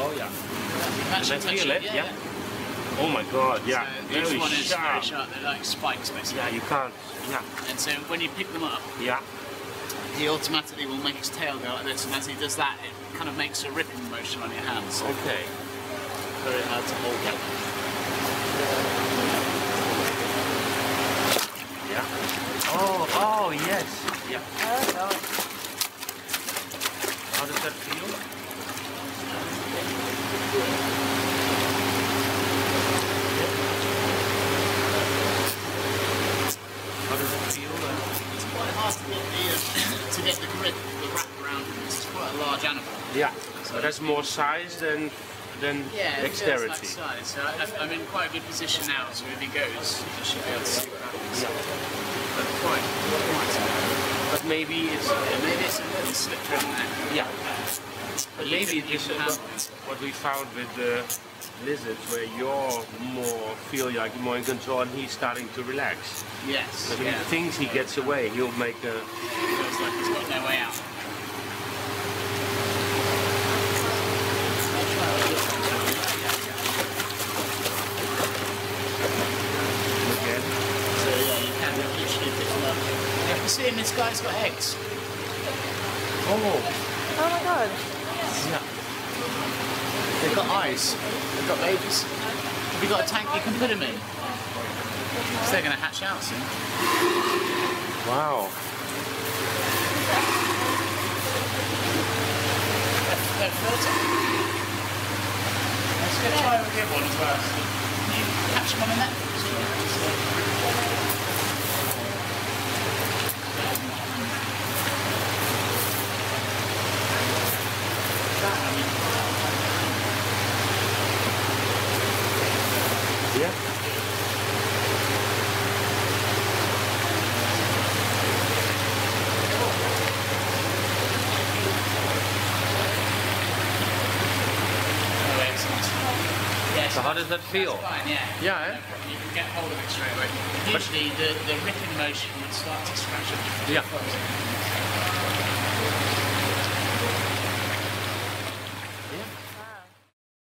Oh yeah. Actually, I feel it, yeah. Oh my god, yeah. So very one is sharp. very sharp. They're like spikes, basically. Yeah, you can't. Yeah, And so when you pick them up, yeah. he automatically will make his tail go like this, and as he does that, it kind of makes a ripping motion on your hands. So Okay. very hard to hold them. Yeah. Oh, oh yes. Yeah. How does that? How does it feel? Uh, It's quite hard to get the, to get the grip, the wrap around. It's quite a large animal. yeah. But that's more size than than Yeah, dexterity. like size. So I, I'm in quite a good position now, so if he goes, you should be able to see what happens. But quite, quite. But maybe it's Yeah, maybe it's a little slicker in there. yeah. But maybe can- you it's can handle it. what we found with the lizards, where you're more feel like you're more in control, and he's starting to relax. Yes. So when yeah. he thinks he gets away, he'll make a Feels like he's got no way out. again. Yeah, you can literally pick them up. You can see him, this guy's got eggs. Oh, Oh my god. Got eyes. They've got babies. Have you got a tank you can put them in? So they're going to hatch out soon. wow. They're. Let's go try with the other one well. Can you catch them on the net? Yeah. Oh, excellent. Yeah, So how does that feel? Fine, yeah. Yeah, eh? You can get hold of it straight away. Usually the, the ripping motion would start to scratch up. Yeah.